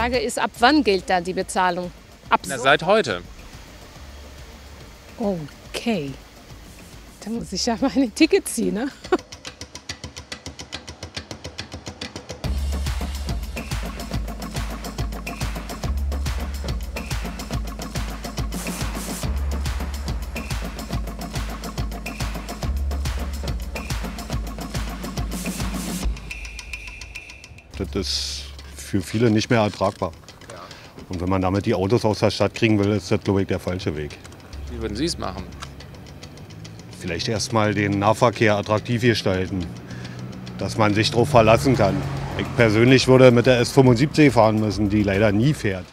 Frage ist, ab wann gilt da die Bezahlung? Ab Na, so? seit heute. Okay. Da muss ich ja mal ein Ticket ziehen, ne? Das ist für viele nicht mehr ertragbar. Und wenn man damit die Autos aus der Stadt kriegen will, ist das, glaube ich, der falsche Weg. Wie würden Sie es machen? Vielleicht erstmal den Nahverkehr attraktiv gestalten, dass man sich darauf verlassen kann. Ich persönlich würde mit der S75 fahren müssen, die leider nie fährt.